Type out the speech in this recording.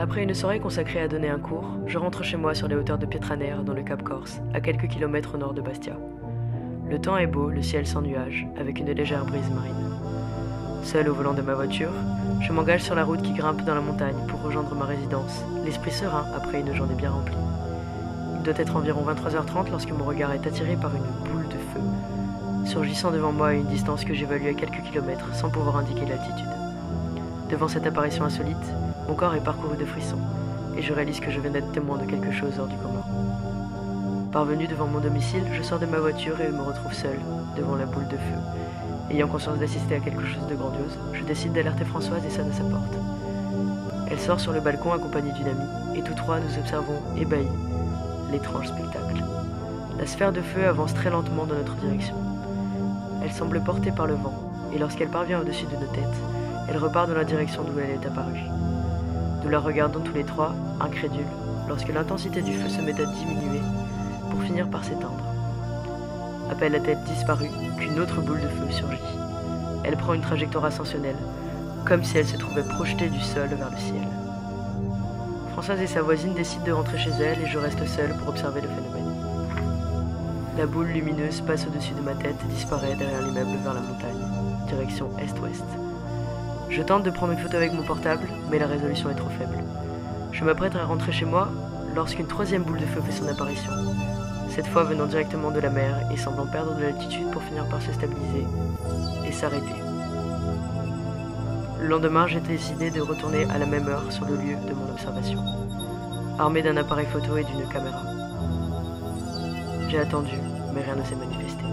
Après une soirée consacrée à donner un cours, je rentre chez moi sur les hauteurs de Pietraner, dans le Cap Corse, à quelques kilomètres au nord de Bastia. Le temps est beau, le ciel sans nuages, avec une légère brise marine. Seul au volant de ma voiture, je m'engage sur la route qui grimpe dans la montagne pour rejoindre ma résidence, l'esprit serein après une journée bien remplie. Il doit être environ 23h30 lorsque mon regard est attiré par une boule de feu, surgissant devant moi à une distance que j'évalue à quelques kilomètres sans pouvoir indiquer l'altitude. Devant cette apparition insolite, mon corps est parcouru de frissons, et je réalise que je viens d'être témoin de quelque chose hors du commun. Parvenu devant mon domicile, je sors de ma voiture et me retrouve seul, devant la boule de feu. Ayant conscience d'assister à quelque chose de grandiose, je décide d'alerter Françoise et sonne à sa porte. Elle sort sur le balcon accompagnée d'une amie, et tous trois nous observons, ébahis, l'étrange spectacle. La sphère de feu avance très lentement dans notre direction. Elle semble portée par le vent, et lorsqu'elle parvient au-dessus de nos têtes, elle repart dans la direction d'où elle est apparue. Nous la regardons tous les trois, incrédules, lorsque l'intensité du feu se met à diminuer, pour finir par s'éteindre. À peine la tête disparue, qu'une autre boule de feu surgit. Elle prend une trajectoire ascensionnelle, comme si elle se trouvait projetée du sol vers le ciel. Françoise et sa voisine décident de rentrer chez elle et je reste seul pour observer le phénomène. La boule lumineuse passe au-dessus de ma tête et disparaît derrière l'immeuble vers la montagne, direction est-ouest. Je tente de prendre une photo avec mon portable, mais la résolution est trop faible. Je m'apprête à rentrer chez moi lorsqu'une troisième boule de feu fait son apparition, cette fois venant directement de la mer et semblant perdre de l'altitude pour finir par se stabiliser et s'arrêter. Le lendemain, j'ai décidé de retourner à la même heure sur le lieu de mon observation, armé d'un appareil photo et d'une caméra. J'ai attendu, mais rien ne s'est manifesté.